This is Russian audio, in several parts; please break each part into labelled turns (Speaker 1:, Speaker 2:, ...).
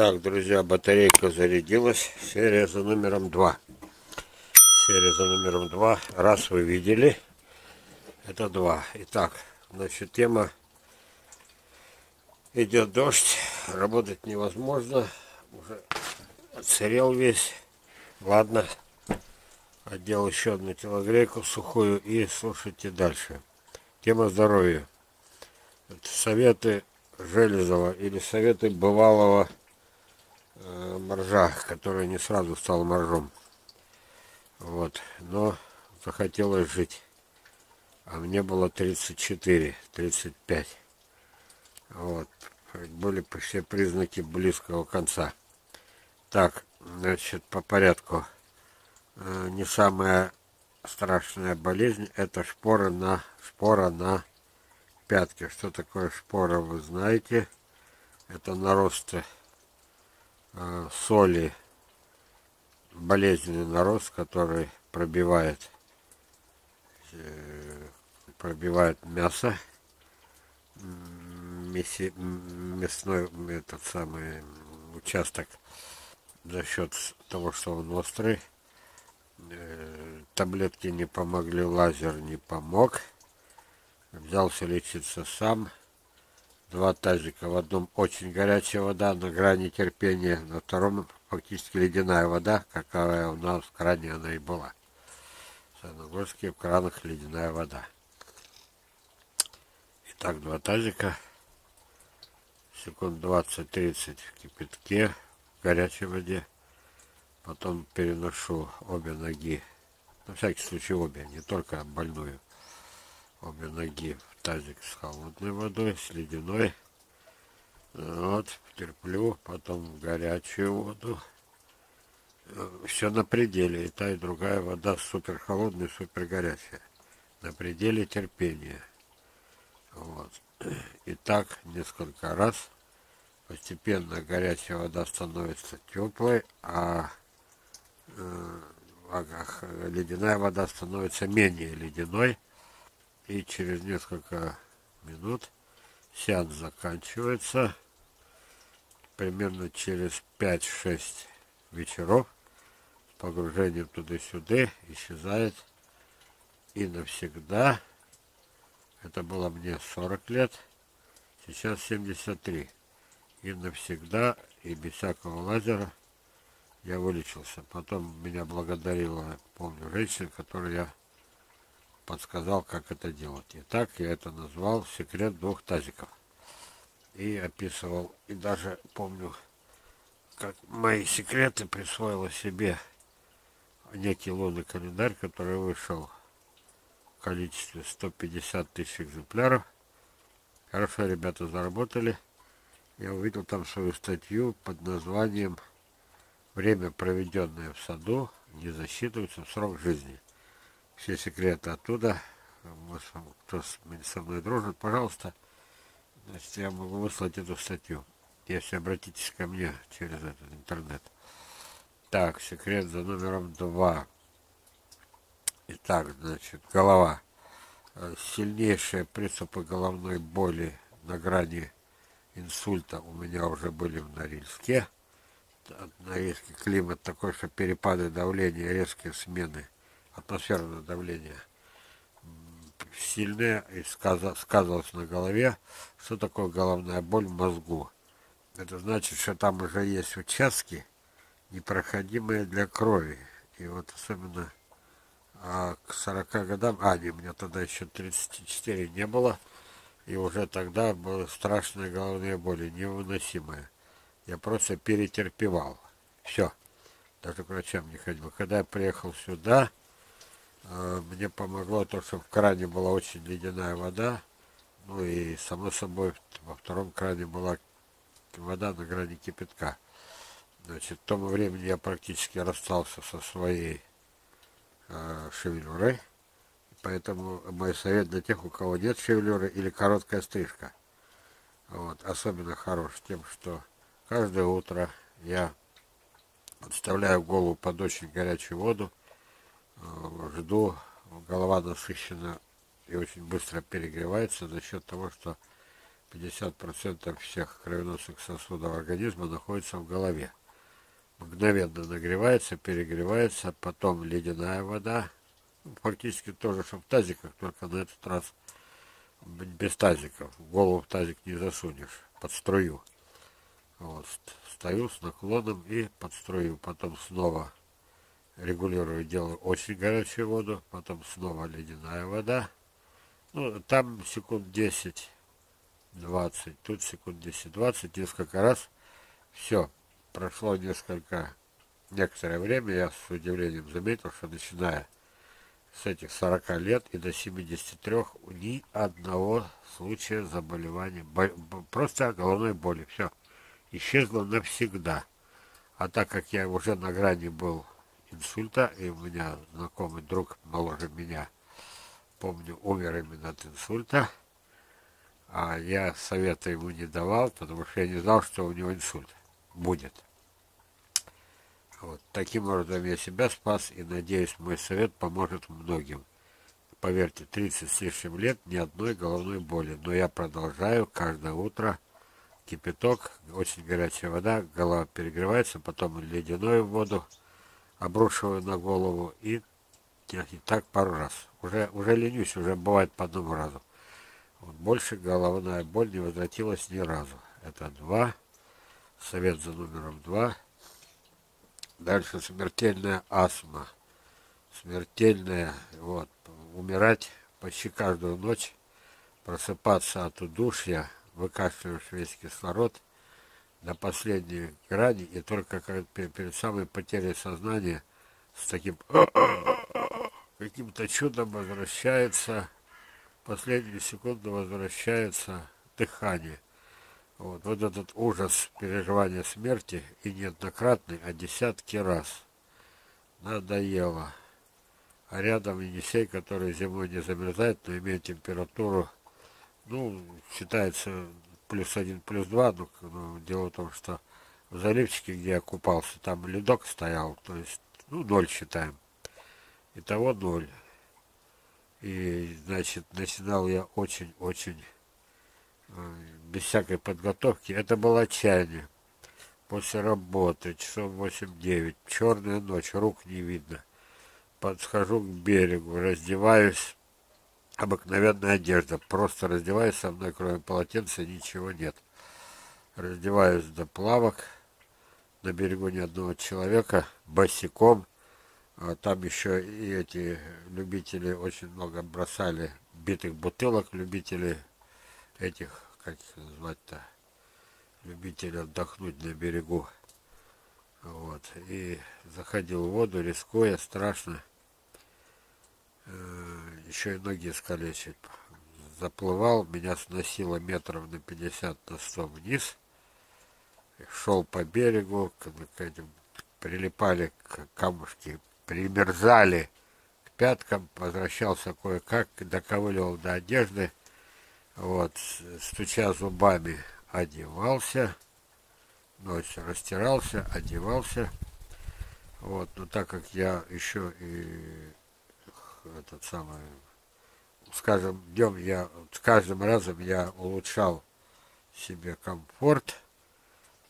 Speaker 1: Так, друзья, батарейка зарядилась. Серия за номером 2. Серия за номером 2. Раз вы видели, это 2. Итак, значит, тема идет дождь, работать невозможно. Уже отсырел весь. Ладно, отдел еще одну телогрейку сухую и слушайте дальше. Тема здоровья. Это советы Железова или советы бывалого моржа, который не сразу стал моржом. Вот, но захотелось жить. А мне было 34, 35. Вот, были все признаки близкого конца. Так, значит, по порядку. Э, не самая страшная болезнь это шпора на шпора на пятки. Что такое шпора, вы знаете. Это нарост э, соли, болезненный нарост, который пробивает, э, пробивает мясо, мяси, мясной этот самый участок за счет того, что он острый. Э, таблетки не помогли, лазер не помог взялся лечиться сам. Два тазика. В одном очень горячая вода на грани терпения, на втором фактически ледяная вода, какая у нас в кране она и была. В Саяногорске в кранах ледяная вода. Итак, два тазика. Секунд 20-30 в кипятке, в горячей воде. Потом переношу обе ноги, на всякий случай обе, не только больную обе ноги в тазик с холодной водой, с ледяной. Вот, терплю, потом в горячую воду. Все на пределе, и та, и другая вода супер холодная, супер горячая. На пределе терпения. Вот. И так несколько раз. Постепенно горячая вода становится теплой, а, э, а ледяная вода становится менее ледяной и через несколько минут сеанс заканчивается. Примерно через 5-6 вечеров с погружением туда-сюда исчезает и навсегда. Это было мне 40 лет, сейчас 73. И навсегда, и без всякого лазера я вылечился. Потом меня благодарила, помню, женщина, которую я подсказал, как это делать. И так я это назвал «Секрет двух тазиков». И описывал, и даже помню, как мои секреты присвоила себе некий лунный календарь, который вышел в количестве 150 тысяч экземпляров. Хорошо ребята заработали. Я увидел там свою статью под названием «Время, проведенное в саду, не засчитывается в срок жизни» все секреты оттуда. Кто со мной дружит, пожалуйста, значит, я могу выслать эту статью. Если обратитесь ко мне через этот интернет. Так, секрет за номером два. Итак, значит, голова. Сильнейшие приступы головной боли на грани инсульта у меня уже были в Норильске. На Норильске климат такой, что перепады давления, резкие смены – атмосферное давление сильное и сказывалось на голове. Что такое головная боль в мозгу? Это значит, что там уже есть участки, непроходимые для крови. И вот особенно а к 40 годам, а, не, меня тогда еще 34 не было, и уже тогда были страшные головные боли, невыносимые. Я просто перетерпевал. Все. Даже к врачам не ходил. Когда я приехал сюда, мне помогло то, что в кране была очень ледяная вода. Ну и, само собой, во втором кране была вода на грани кипятка. Значит, к тому времени я практически расстался со своей э, шевелюрой. Поэтому мой совет для тех, у кого нет шевелюры или короткая стрижка. Вот, особенно хорош тем, что каждое утро я подставляю голову под очень горячую воду, жду, голова насыщена и очень быстро перегревается за счет того, что 50% всех кровеносных сосудов организма находится в голове. Мгновенно нагревается, перегревается, потом ледяная вода, ну, фактически тоже, что в тазиках, только на этот раз без тазиков. Голову в тазик не засунешь, под струю. Вот, стою с наклоном и под струю. Потом снова регулирую, делаю очень горячую воду, потом снова ледяная вода. Ну, там секунд 10 20, тут секунд 10-20, несколько раз. Все, прошло несколько, некоторое время, я с удивлением заметил, что начиная с этих 40 лет и до 73 ни одного случая заболевания, просто головной боли, все, исчезло навсегда. А так как я уже на грани был инсульта, и у меня знакомый друг моложе меня, помню, умер именно от инсульта, а я совета ему не давал, потому что я не знал, что у него инсульт будет. Вот. Таким образом я себя спас и надеюсь, мой совет поможет многим. Поверьте, 30 с лишним лет ни одной головной боли, но я продолжаю каждое утро кипяток, очень горячая вода, голова перегревается, потом ледяную воду обрушиваю на голову и, и так пару раз. Уже, уже ленюсь, уже бывает по одному разу. Вот больше головная боль не возвратилась ни разу. Это два. Совет за номером два. Дальше смертельная астма. Смертельная, вот, умирать почти каждую ночь, просыпаться от удушья, выкашливаешь весь кислород до последней грани, и только перед самой потерей сознания с таким каким-то чудом возвращается последние секунды возвращается дыхание. Вот, вот этот ужас переживания смерти, и неоднократный, а десятки раз. Надоело. А рядом Енисей, который зимой не замерзает, но имеет температуру, ну, считается плюс один, плюс два, но, но дело в том, что в заливчике, где я купался, там ледок стоял, то есть, ну, ноль считаем. Итого ноль. И, значит, начинал я очень-очень э, без всякой подготовки. Это было отчаяние. После работы, часов 8-9, черная ночь, рук не видно. Подхожу к берегу, раздеваюсь, обыкновенная одежда. Просто раздеваюсь, со мной кроме полотенца ничего нет. Раздеваюсь до плавок, на берегу ни одного человека, босиком, а там еще и эти любители очень много бросали битых бутылок, любители этих, как их назвать-то, любители отдохнуть на берегу. Вот. И заходил в воду, рискуя, страшно. Э, еще и ноги искалечить. Заплывал, меня сносило метров на 50 на 100 вниз. Шел по берегу, к этим, прилипали к камушки примерзали к пяткам, возвращался кое-как, доковыливал до одежды, вот, стуча зубами, одевался, ночь растирался, одевался, вот, но так как я еще и этот самый, с каждым днем я, с каждым разом я улучшал себе комфорт,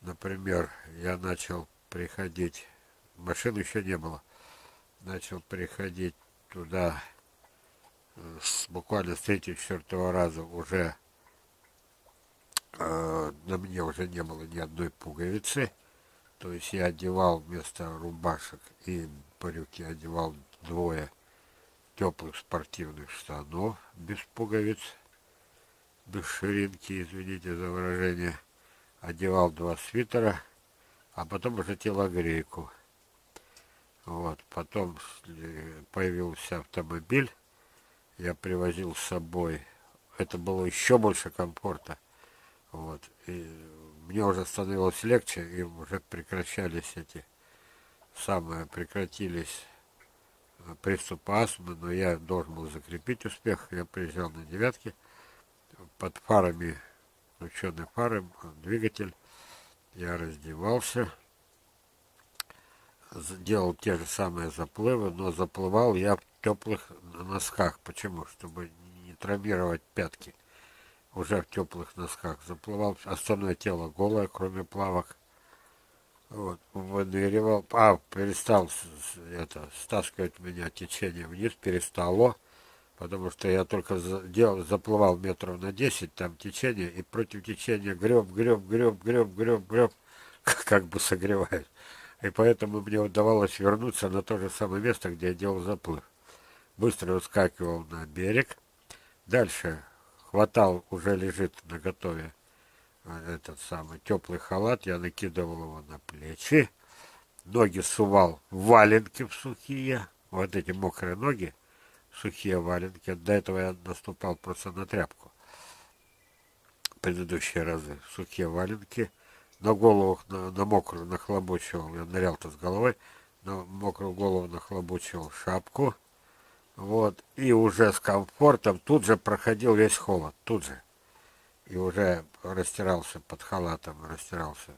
Speaker 1: например, я начал приходить, машины еще не было, начал приходить туда э, с, буквально с третьего-четвертого раза уже э, на мне уже не было ни одной пуговицы. То есть я одевал вместо рубашек и брюки одевал двое теплых спортивных штанов без пуговиц, без ширинки, извините за выражение. Одевал два свитера, а потом уже телогрейку. Вот, потом появился автомобиль, я привозил с собой, это было еще больше комфорта. Вот, и мне уже становилось легче, и уже прекращались эти самые, прекратились приступы астмы, но я должен был закрепить успех. Я приезжал на девятке, под фарами, включенный фары, двигатель, я раздевался, делал те же самые заплывы, но заплывал я в теплых носках. Почему? Чтобы не травмировать пятки. уже в теплых носках. Заплывал, остальное тело голое, кроме плавок. Вот, выныривал, а, перестал это, стаскивать меня течение вниз, перестало, потому что я только делал, заплывал метров на 10, там течение, и против течения греб, греб, греб, греб, греб, греб, как бы согреваюсь. И поэтому мне удавалось вернуться на то же самое место, где я делал заплыв. Быстро выскакивал на берег. Дальше хватал, уже лежит на готове этот самый теплый халат. Я накидывал его на плечи. Ноги сувал валенки в сухие. Вот эти мокрые ноги, сухие валенки. До этого я наступал просто на тряпку. Предыдущие разы сухие валенки – на голову, на, на мокрую нахлобучивал, я нырял-то с головой, на мокрую голову нахлобучивал шапку, вот, и уже с комфортом тут же проходил весь холод, тут же. И уже растирался под халатом, растирался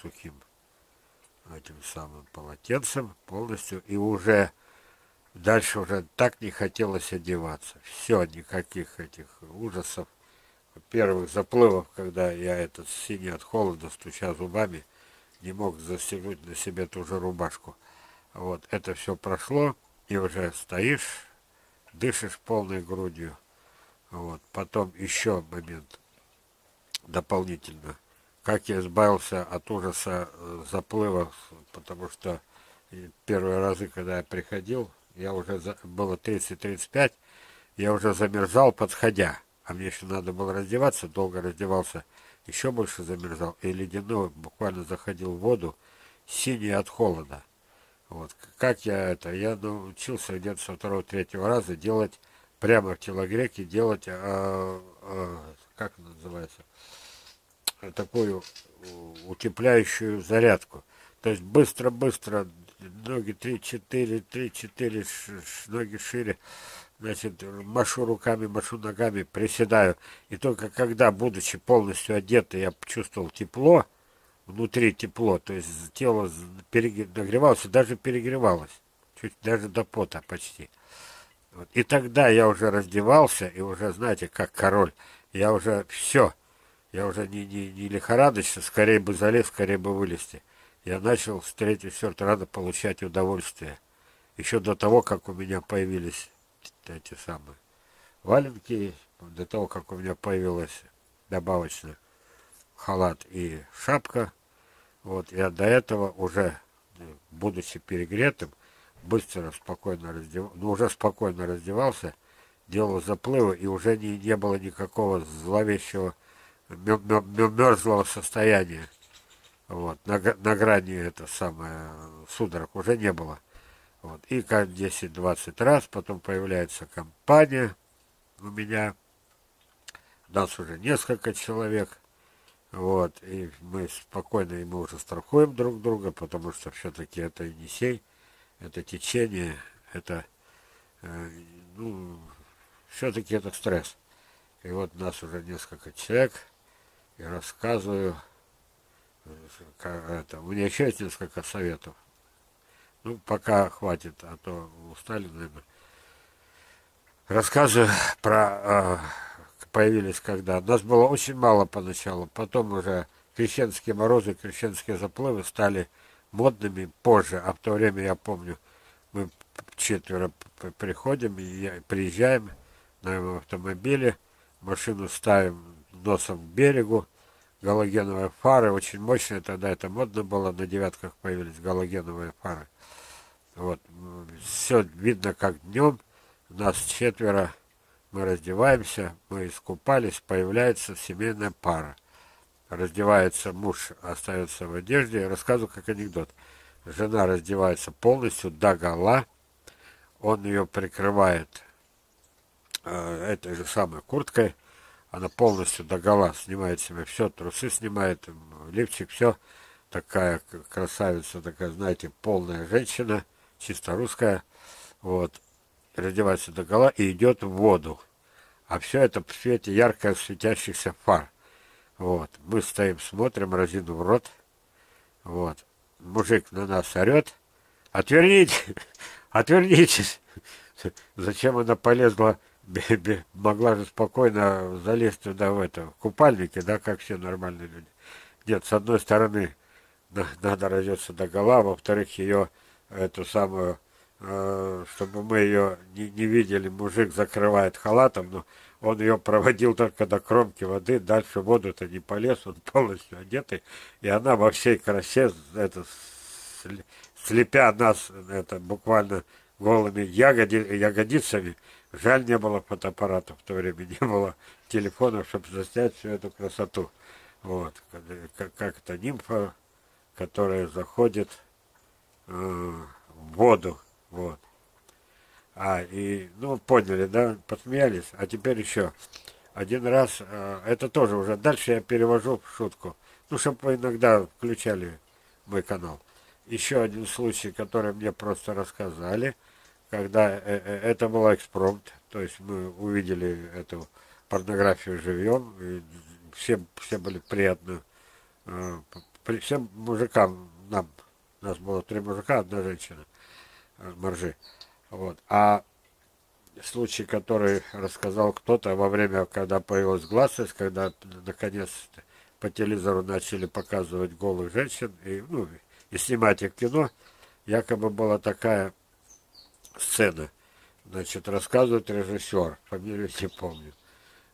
Speaker 1: сухим этим самым полотенцем полностью, и уже дальше уже так не хотелось одеваться. Все, никаких этих ужасов первых заплывов, когда я этот синий от холода, стуча зубами, не мог застегнуть на себе ту же рубашку. Вот, это все прошло, и уже стоишь, дышишь полной грудью. Вот, потом еще момент дополнительно. Как я избавился от ужаса э, заплыва, потому что первые разы, когда я приходил, я уже, было 30-35, я уже замерзал, подходя. А мне еще надо было раздеваться, долго раздевался, еще больше замерзал. И ледяной буквально заходил в воду, синий от холода. Вот. Как я это? Я научился где-то со второго-третьего раза делать прямо в телогреке, делать, а, а, как называется, такую утепляющую зарядку. То есть быстро-быстро, ноги 3-4, 3-4, ноги шире, значит, машу руками, машу ногами, приседаю. И только когда, будучи полностью одетый, я чувствовал тепло, внутри тепло, то есть тело нагревалось, даже перегревалось, чуть даже до пота почти. Вот. И тогда я уже раздевался, и уже, знаете, как король, я уже все, я уже не, не, не лихорадочно, скорее бы залез, скорее бы вылезти. Я начал с третьего, четвертого раза получать удовольствие. Еще до того, как у меня появились эти самые валенки, до того, как у меня появилась добавочно халат и шапка. Вот, я до этого уже, будучи перегретым, быстро, спокойно раздевался, ну, уже спокойно раздевался, делал заплывы, и уже не, не было никакого зловещего мерзлого состояния. Вот, на, на грани это самое судорог уже не было. Вот. И как 10-20 раз потом появляется компания у меня. Нас уже несколько человек. Вот. И мы спокойно, и мы уже страхуем друг друга, потому что все-таки это Енисей, это течение, это, э, ну, все-таки это стресс. И вот нас уже несколько человек, и рассказываю, э, это, у меня еще есть несколько советов. Ну, пока хватит, а то устали, наверное. Рассказы про... Э, появились когда. Нас было очень мало поначалу. Потом уже крещенские морозы, крещенские заплывы стали модными позже. А в то время, я помню, мы четверо приходим, и приезжаем на автомобиле, машину ставим носом к берегу, галогеновые фары, очень мощные, тогда это модно было, на девятках появились галогеновые фары. Вот, все видно как днем, нас четверо, мы раздеваемся, мы искупались, появляется семейная пара. Раздевается муж, остается в одежде, рассказываю как анекдот. Жена раздевается полностью до гола, он ее прикрывает э, этой же самой курткой, она полностью до гола снимает себе все, трусы снимает, лифчик, все. Такая красавица, такая, знаете, полная женщина – чисто русская, вот, раздевается до гола и идет в воду. А все это в свете ярко светящихся фар. Вот, мы стоим, смотрим, разину в рот, вот, мужик на нас орет, отверните, отвернитесь. Зачем она полезла могла же спокойно залезть туда в это, в купальнике, да, как все нормальные люди. Нет, с одной стороны, надо раздеться до гола, во-вторых, ее, эту самую, э, чтобы мы ее не, не видели, мужик закрывает халатом, но он ее проводил только до кромки воды, дальше воду-то не полез, он полностью одетый, и она во всей красе, это, слепя нас, это буквально голыми ягоди, ягодицами, жаль, не было фотоаппарата в то время, не было телефонов, чтобы заснять всю эту красоту. Вот, как, как это нимфа, которая заходит э, в воду, вот. А, и, ну, поняли, да, посмеялись. А теперь еще один раз, э, это тоже уже, дальше я перевожу в шутку. Ну, чтобы вы иногда включали мой канал. Еще один случай, который мне просто рассказали, когда э, э, это был экспромт, то есть мы увидели эту порнографию живьем, и все, все были приятны, э, всем мужикам, нам, нас было три мужика, одна женщина, моржи. Вот. А случай, который рассказал кто-то во время, когда появилась гласность, когда наконец по телевизору начали показывать голых женщин и, ну, и снимать их кино, якобы была такая сцена. Значит, рассказывает режиссер, фамилию не помню.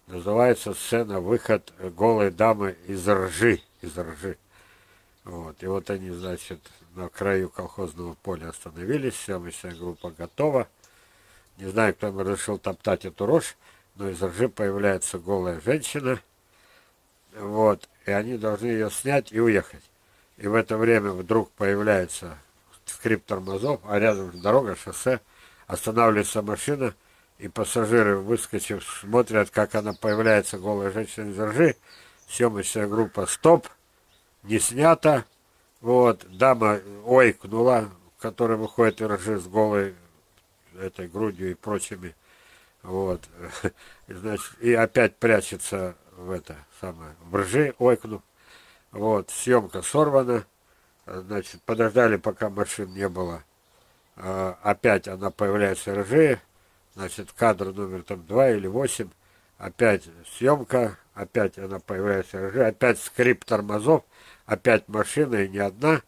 Speaker 1: Называется сцена «Выход голой дамы из ржи». Из ржи. Вот. И вот они, значит, на краю колхозного поля остановились, съемочная группа готова. Не знаю, кто им разрешил топтать эту рожь, но из ржи появляется голая женщина. Вот. И они должны ее снять и уехать. И в это время вдруг появляется скрип тормозов, а рядом дорога, шоссе, останавливается машина, и пассажиры, выскочив, смотрят, как она появляется, голая женщина из ржи. Съемочная группа «Стоп», не снято, вот, дама ойкнула, которая выходит и рожи с голой этой грудью и прочими. Вот. Значит, и опять прячется в это самое, в ржи, ойкнув. Вот, съемка сорвана. Значит, подождали, пока машин не было. А, опять она появляется ржи. Значит, кадр номер там 2 или 8. Опять съемка. Опять она появляется ржи. Опять скрип тормозов опять машина и не одна.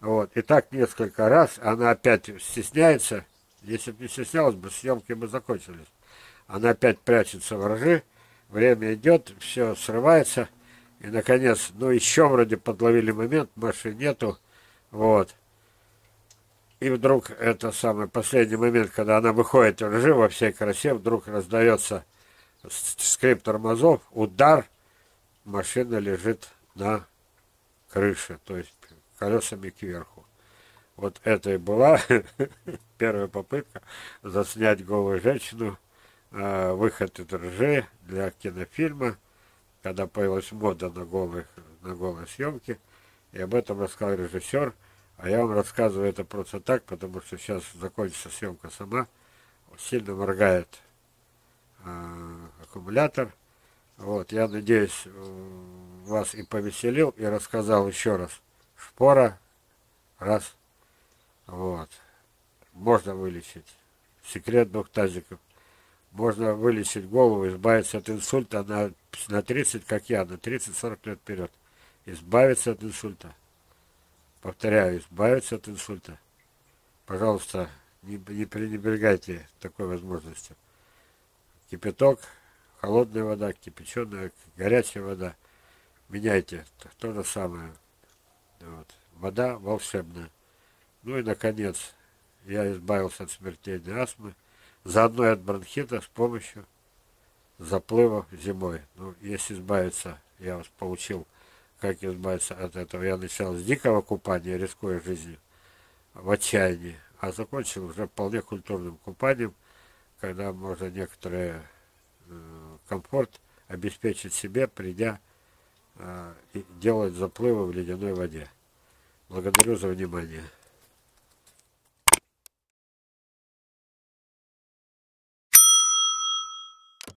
Speaker 1: Вот. И так несколько раз она опять стесняется. Если бы не стеснялась бы, съемки бы закончились. Она опять прячется в ржи. Время идет, все срывается. И, наконец, ну, еще вроде подловили момент, машин нету. Вот. И вдруг, это самый последний момент, когда она выходит ржи во всей красе, вдруг раздается скрип тормозов, удар, машина лежит на крыши, то есть колесами кверху. Вот это и была первая попытка заснять голую женщину, э, выход из ржи для кинофильма, когда появилась мода на, голых, на голые съемки. И об этом рассказал режиссер. А я вам рассказываю это просто так, потому что сейчас закончится съемка сама. Сильно моргает э, аккумулятор. Вот, я надеюсь, вас и повеселил, и рассказал еще раз. Шпора, раз, вот. Можно вылечить. Секрет двух тазиков. Можно вылечить голову, избавиться от инсульта на, на 30, как я, на 30-40 лет вперед. Избавиться от инсульта. Повторяю, избавиться от инсульта. Пожалуйста, не, не пренебрегайте такой возможностью. Кипяток, холодная вода, кипяченая, горячая вода – меняйте то же самое. Вот. Вода волшебная. Ну и, наконец, я избавился от смертельной астмы, заодно и от бронхита с помощью заплывов зимой. Ну, если избавиться, я вас получил, как избавиться от этого. Я начал с дикого купания, рискуя жизнью, в отчаянии, а закончил уже вполне культурным купанием, когда можно некоторый э, комфорт обеспечить себе, придя делать заплывы в ледяной воде. Благодарю за внимание.